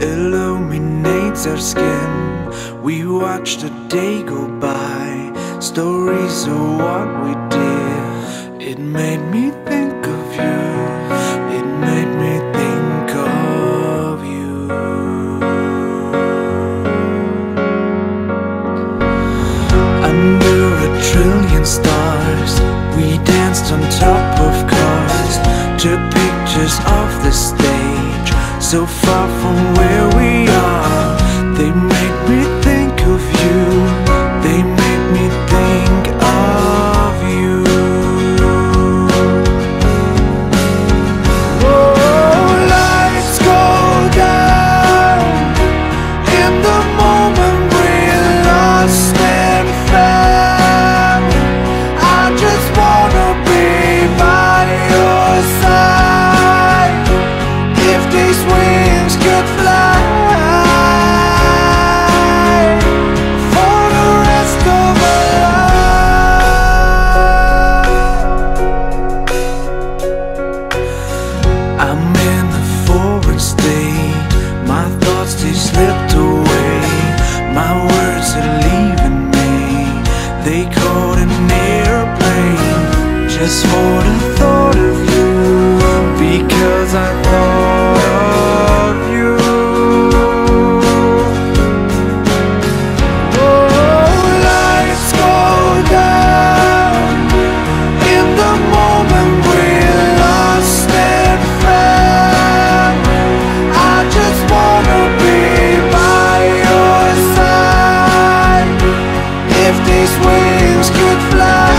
illuminates our skin. We watch the day go by, stories of what we did. It made me think of you, it made me think of you. Under a trillion stars, we danced on top of cars, took pictures of the stage, so far from where we are. this morning thought of you Because I thought of you. Oh, lights go down In the moment we lost and found. I just wanna be by your side. If these wings could fly.